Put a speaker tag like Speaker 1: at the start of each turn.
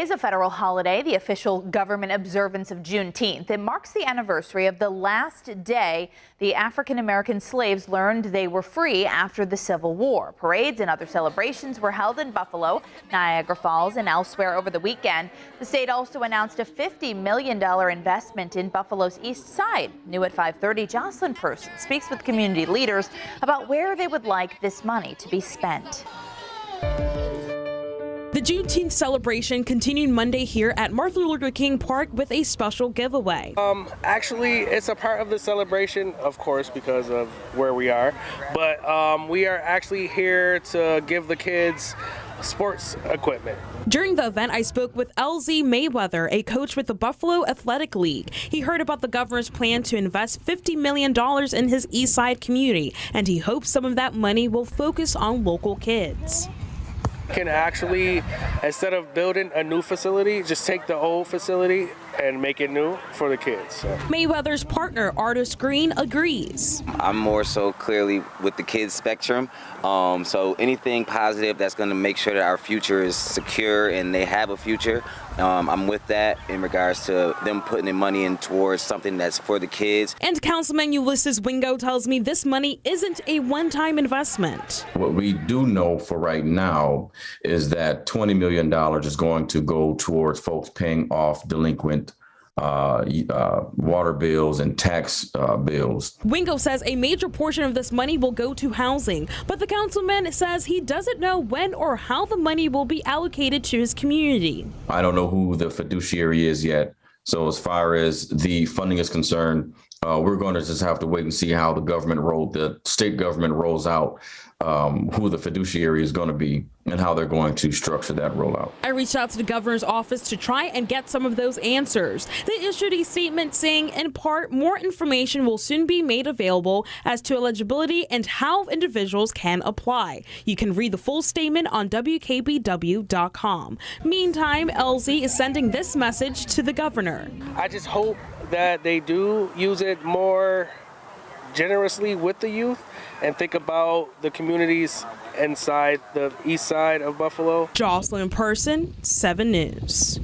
Speaker 1: is a federal holiday, the official government observance of Juneteenth. It marks the anniversary of the last day the African American slaves learned they were free after the Civil War. Parades and other celebrations were held in Buffalo, Niagara Falls, and elsewhere over the weekend. The state also announced a $50 million investment in Buffalo's east side. New at 530, Jocelyn Person speaks with community leaders about where they would like this money to be spent.
Speaker 2: The Juneteenth celebration continued Monday here at Martin Luther King Park with a special giveaway.
Speaker 3: Um, actually, it's a part of the celebration, of course, because of where we are. But um, we are actually here to give the kids sports equipment.
Speaker 2: During the event, I spoke with LZ Mayweather, a coach with the Buffalo Athletic League. He heard about the governor's plan to invest $50 million in his East Side community, and he hopes some of that money will focus on local kids
Speaker 3: can actually, instead of building a new facility, just take the old facility and make it new for the kids. So.
Speaker 2: Mayweather's partner, Artist Green, agrees.
Speaker 4: I'm more so clearly with the kids spectrum. Um, so anything positive that's going to make sure that our future is secure and they have a future, um, I'm with that in regards to them putting the money in towards something that's for the kids.
Speaker 2: And Councilman Ulysses Wingo tells me this money isn't a one-time investment.
Speaker 5: What we do know for right now is that $20 million is going to go towards folks paying off delinquent uh, uh, water bills and tax uh, bills.
Speaker 2: Wingo says a major portion of this money will go to housing, but the councilman says he doesn't know when or how the money will be allocated to his community.
Speaker 5: I don't know who the fiduciary is yet. So as far as the funding is concerned, uh, we're going to just have to wait and see how the government roll, the state government rolls out um, who the fiduciary is going to be and how they're going to structure that rollout.
Speaker 2: I reached out to the governor's office to try and get some of those answers. They issued a statement saying, in part, more information will soon be made available as to eligibility and how individuals can apply. You can read the full statement on WKBW.com. Meantime, LZ is sending this message to the governor.
Speaker 3: I just hope that they do use it more generously with the youth and think about the communities inside the east side of Buffalo.
Speaker 2: Jocelyn Person, 7 News.